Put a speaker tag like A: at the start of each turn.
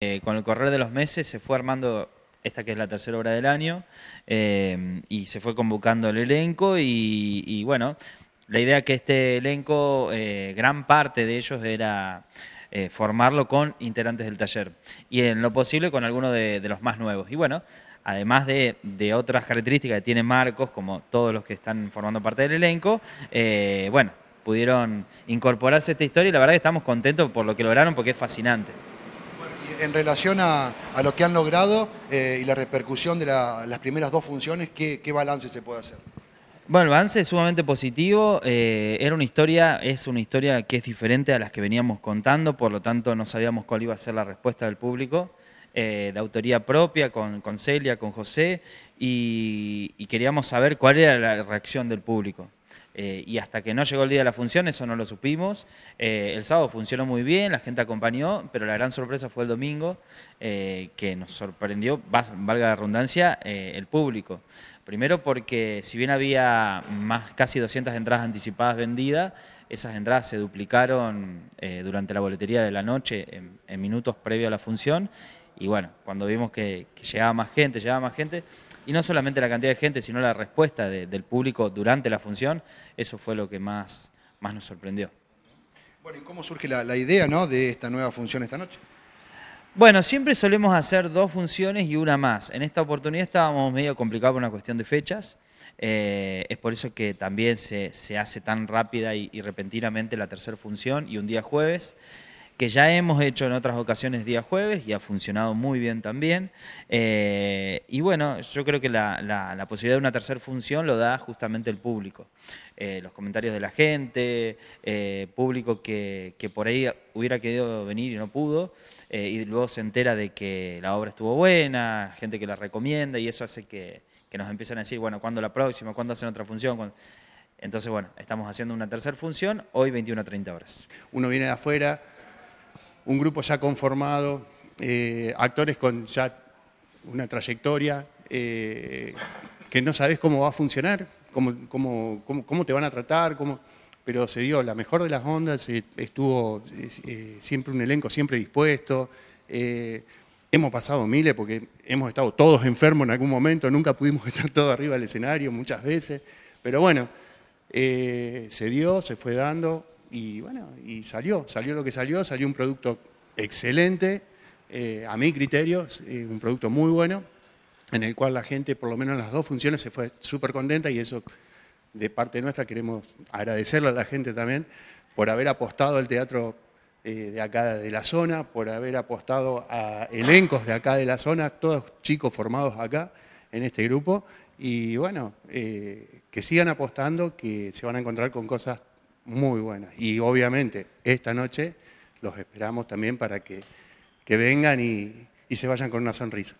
A: Eh, con el correr de los meses se fue armando esta que es la tercera obra del año eh, y se fue convocando el elenco y, bueno, la idea que este elenco, eh, gran parte de ellos era formarlo con integrantes del taller y en lo posible con algunos de, los más nuevos. Y bueno, además de, otras características que tiene Marcos, como todos los que están formando parte del elenco, bueno, pudieron incorporarse a esta historia y la verdad que estamos contentos por lo que lograron porque es fascinante
B: en relación a, lo que han logrado eh, y la repercusión de las primeras dos funciones, ¿qué, balance se puede hacer?
A: Bueno, el balance es sumamente positivo. Eh, era una historia, es una historia que es diferente a las que veníamos contando, por lo tanto no sabíamos cuál iba a ser la respuesta del público. Eh, de autoría propia, con, Celia, con José, y, queríamos saber cuál era la reacción del público. Eh, y hasta que no llegó el día de la función, eso no lo supimos. Eh, el sábado funcionó muy bien, la gente acompañó, pero la gran sorpresa fue el domingo, eh, que nos sorprendió, valga la redundancia, el público. Primero porque si bien había más casi 200 entradas anticipadas vendidas, esas entradas se duplicaron durante la boletería de la noche, en, minutos previo a la función, y bueno, cuando vimos que, que llegaba más gente, llegaba más gente, y no solamente la cantidad de gente, sino la respuesta del público durante la función, eso fue lo que más, más nos sorprendió.
B: Bueno, ¿y cómo surge la, idea ¿no? de esta nueva función esta noche?
A: Bueno, siempre solemos hacer dos funciones y una más. En esta oportunidad estábamos medio complicados por una cuestión de fechas. Eh, es por eso que también se, hace tan rápida y, y repentinamente la tercera función y un día jueves que ya hemos hecho en otras ocasiones día jueves y ha funcionado muy bien también. Eh, y bueno, yo creo que la, posibilidad de una tercera función lo da justamente el público. Eh, los comentarios de la gente, eh, público que, por ahí hubiera querido venir y no pudo, y luego se entera de que la obra estuvo buena, gente que la recomienda y eso hace que, nos empiecen a decir, bueno, ¿cuándo la próxima? ¿Cuándo hacen otra función? Entonces, bueno, estamos haciendo una tercera función, hoy 21 a 30 horas.
B: Uno viene de afuera, un grupo ya conformado, eh, actores con ya una trayectoria, eh, que no sabes cómo va a funcionar, cómo, cómo, te van a tratar, cómo, pero se dio la mejor de las ondas, eh, estuvo siempre un elenco siempre dispuesto. hemos pasado miles porque hemos estado todos enfermos en algún momento, nunca pudimos estar todos arriba del escenario muchas veces, pero bueno, se dio, se fue dando, y bueno, y salió, salió lo que salió, salió un producto excelente, eh, a mi criterio, eh, un producto muy bueno, en el cual la gente, por lo menos en las dos funciones, se fue súper contenta y eso de parte nuestra queremos agradecerle a la gente también por haber apostado al teatro eh, de acá de la zona, por haber apostado a elencos de acá de la zona, todos chicos formados acá en este grupo, y bueno, que sigan apostando, que se van a encontrar con cosas muy buenas. Y obviamente esta noche los esperamos también para que, vengan y se vayan con una sonrisa.